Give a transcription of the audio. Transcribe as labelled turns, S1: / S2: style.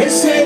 S1: Ese